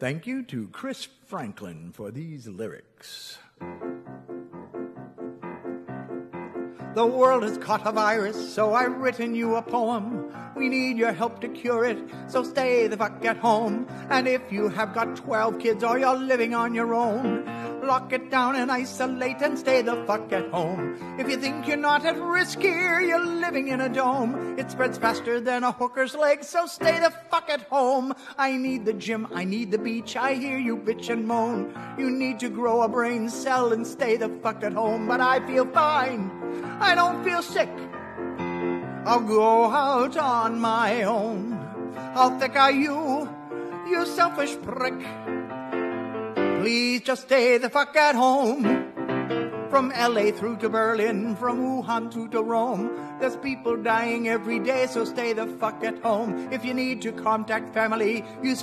Thank you to Chris Franklin for these lyrics. The world has caught a virus, so I've written you a poem. We need your help to cure it, so stay the fuck at home. And if you have got 12 kids or you're living on your own, lock it down and isolate and stay the fuck at home. If you think you're not at risk here, you're living in a dome. It spreads faster than a hooker's leg, so stay the fuck at home. I need the gym, I need the beach, I hear you bitch and moan. You need to grow a brain cell and stay the fuck at home, but I feel fine. I don't feel sick. I'll go out on my own. How thick are you, you selfish prick? Please just stay the fuck at home. From LA through to Berlin, from Wuhan through to Rome. There's people dying every day, so stay the fuck at home. If you need to contact family, use